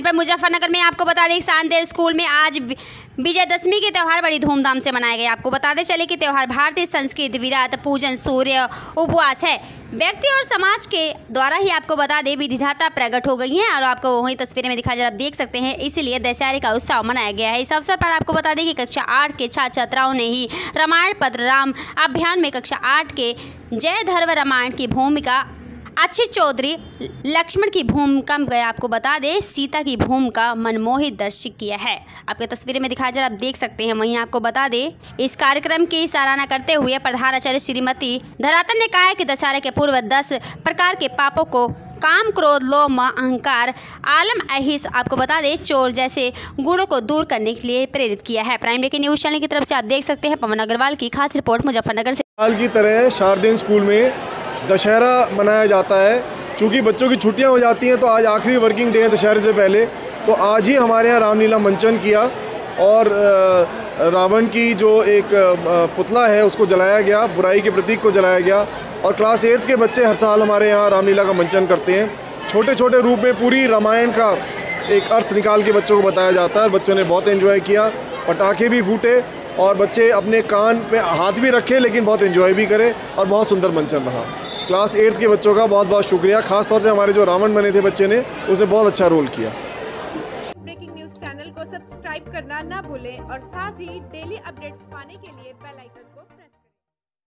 जनपद मुजफ्फरनगर में आपको बता दें कि शानदेर स्कूल में आज विजयदशमी के त्यौहार बड़ी धूमधाम से मनाए गए। आपको बताते चले कि त्यौहार भारतीय संस्कृति, विराट, पूजन, सूर्य, उपवास है। व्यक्ति और समाज के द्वारा ही आपको बता दें, विधिधाता प्रकट हो गई हैं और आपको वही तस्वीरें में दिखा जरा आप देख सकते हैं, इसलिए दशहरे का उत्सव मनाया गया है। इस अवसर पर आपको बता दें कि कक्षा आठ के छात्र छात्राओं ने ही रामायण पत्र राम अभियान में कक्षा आठ के जय धर्व रामायण की भूमिका अच्छी चौधरी लक्ष्मण की भूमिका में गए आपको बता दें सीता की भूमिका मनमोहित दर्शित किया है। आपके तस्वीरें में दिखाया जा रहा आप देख सकते हैं वहीं आपको बता दें इस कार्यक्रम की सराहना करते हुए प्रधानाचार्य श्रीमती धरातन ने कहा कि दशहरे के पूर्व दस प्रकार के पापों को काम क्रोध मोह, अहंकार आलम अहिस आपको बता दें चोर जैसे गुणों को दूर करने के लिए प्रेरित किया है। प्राइम डे के न्यूज़ चैनल की तरफ़ से आप देख सकते हैं पवन अग्रवाल की खास रिपोर्ट मुजफ्फरनगर से। की तरह शारदीन स्कूल में दशहरा मनाया जाता है। चूँकि बच्चों की छुट्टियाँ हो जाती हैं तो आज आखिरी वर्किंग डे है दशहरे से पहले। तो आज ही हमारे यहाँ रामलीला मंचन किया और रावण की जो एक पुतला है, उसको जलाया गया, बुराई के प्रतीक को जलाया गया और क्लास एट्थ के बच्चे हर साल हमारे यहाँ रामलीला का मंचन करते हैं। छोटे छोटे रूप में पूरी रामायण का एक अर्थ निकाल के बच्चों को बताया जाता है बच्चों ने बहुत एंजॉय किया। पटाखे भी फूटे और बच्चे अपने कान पे हाथ भी रखे, लेकिन बहुत एंजॉय भी करे और बहुत सुंदर मंचन रहा। क्लास एट के बच्चों का बहुत बहुत शुक्रिया। खास तौर से हमारे जो रावण बने थे बच्चे ने, उसे बहुत अच्छा रोल किया। ब्रेकिंग न्यूज़ चैनल को सब्सक्राइब करना ना भूलें और साथ ही डेली अपडेट्स पाने के लिए बेल आइकन को